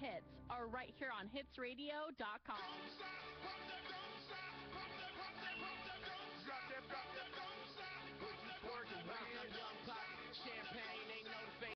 hits are right here on hitsradio.com.